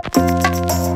フフフ。